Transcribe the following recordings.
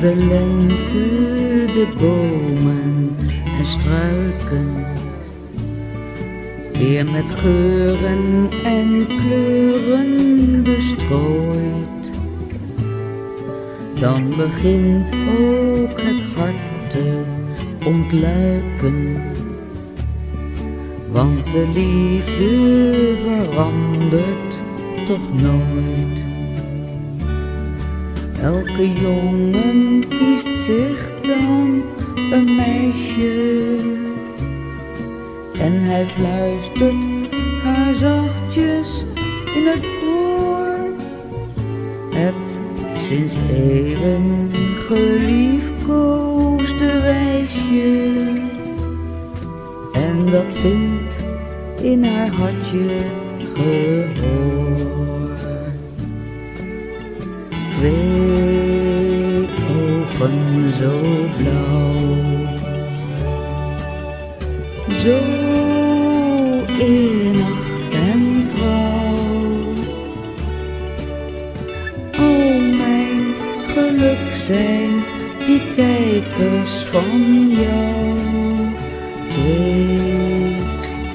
de lente de bomen en struiken weer met geuren en kleuren bestrooid. Dan begint ook het hart te ontluiken, want de liefde verandert toch nooit. Elke jongen kiest zich dan een meisje en hij fluistert haar zachtjes in het oor. Het sinds eeuwen geliefkoosde wijsje en dat vindt in haar hartje gehoor. Twee ogen zo blauw, zo innig en trouw. O mijn geluk zijn die kijkers van jou, twee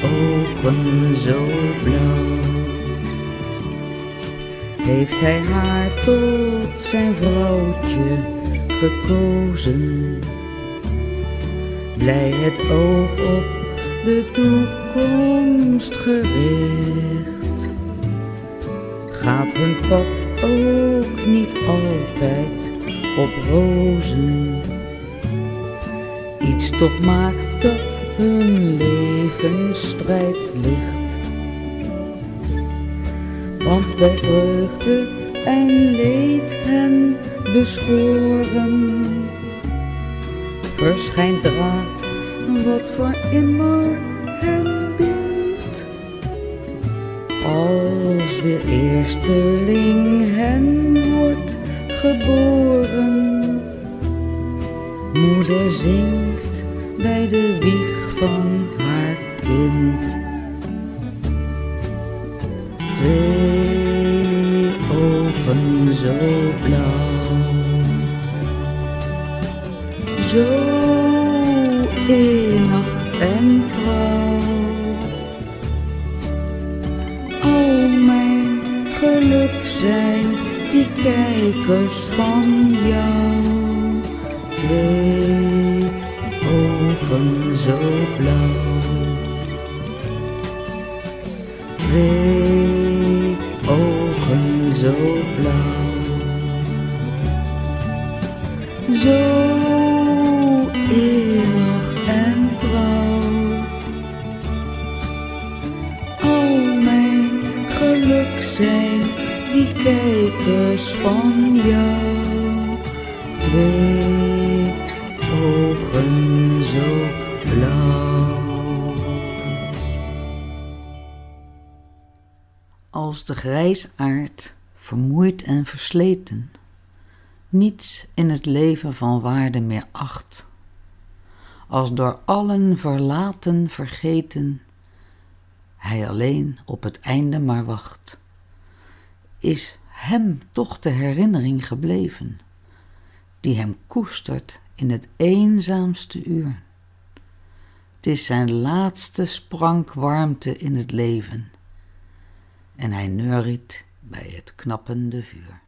ogen zo blauw heeft hij haar tot zijn vrouwtje gekozen. Blij het oog op de toekomst gericht, gaat hun pad ook niet altijd op rozen. Iets toch maakt dat hun leven strijd ligt want bij vreugde en leed hen beschoren. Verschijnt dra wat voor immer hen bindt. Als de eersteling hen wordt geboren, moeder zingt bij de wieg van haar kind. Ogen zo blauw, zo innig en trouw. O mijn geluk zijn die kijkers van jou. Twee ogen zo blauw. Twee zo blauw. Zo innig en trouw. O mijn geluk zijn die kijkers van jou. Twee ogen zo blauw. Als de grijsaard, vermoeid en versleten, niets in het leven van waarde meer acht. Als door allen verlaten, vergeten, hij alleen op het einde maar wacht. Is hem toch de herinnering gebleven, die hem koestert in het eenzaamste uur. Het is zijn laatste sprank warmte in het leven en hij neuriet bij het knappende vuur.